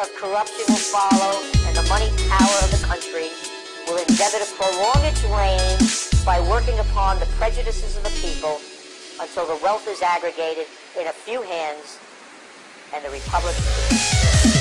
of corruption will follow, and the money power of the country will endeavor to prolong its reign by working upon the prejudices of the people until the wealth is aggregated in a few hands and the republic.